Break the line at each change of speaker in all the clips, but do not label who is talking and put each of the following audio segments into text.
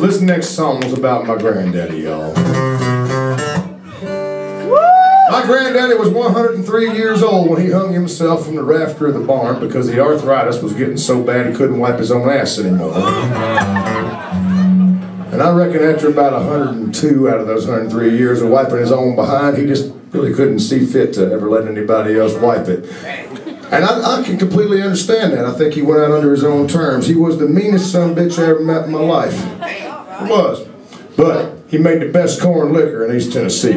This next song was about my granddaddy, y'all. My granddaddy was 103 years old when he hung himself from the rafter of the barn because the arthritis was getting so bad he couldn't wipe his own ass anymore. And I reckon after about 102 out of those 103 years of wiping his own behind, he just really couldn't see fit to ever let anybody else wipe it. And I, I, can completely understand that. I think he went out under his own terms. He was the meanest son bitch I ever met in my life. He was. But he made the best corn liquor in East Tennessee,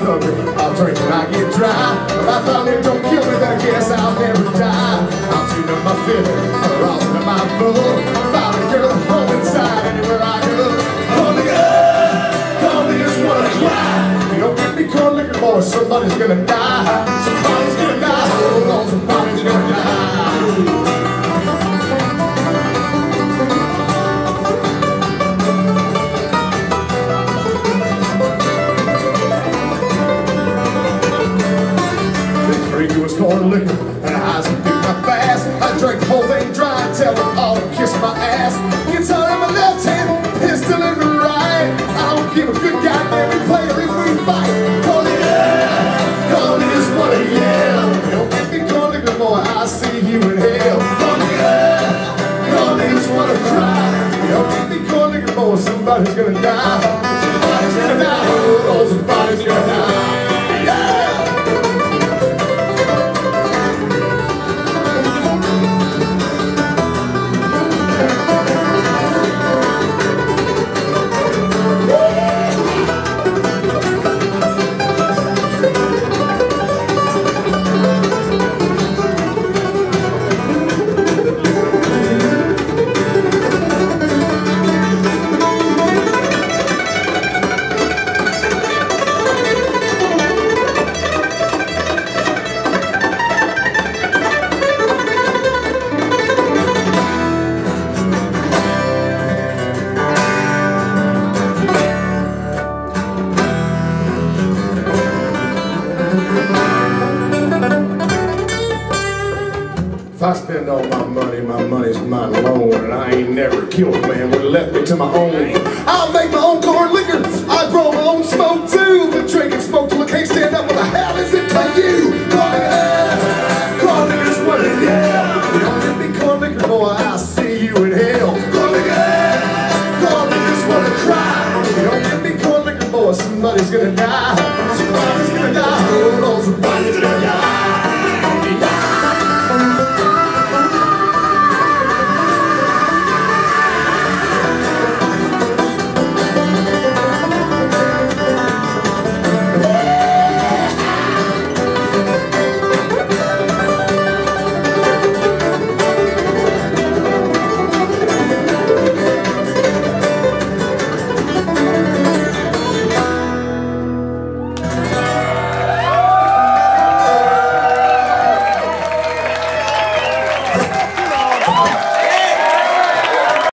hungry, I'll drink when I get dry. If I it don't kill me, then I guess I'll gonna die. Somebody's gonna die, hold on, somebody's gonna die. was corn liquor somebody's gonna die. If I spend all my money, my money's mine alone, and I ain't never killed a man would have left me to my own. I'll make my own corn liquor. I grow my own smoke too. Been drinking smoke till I can't stand up. What the hell is it to you? Corn liquor, corn liquor's what it is. You don't give me corn liquor, boy, I'll see you in hell. Corn liquor, corn just what a cry. You don't give me corn liquor, boy, somebody's gonna die.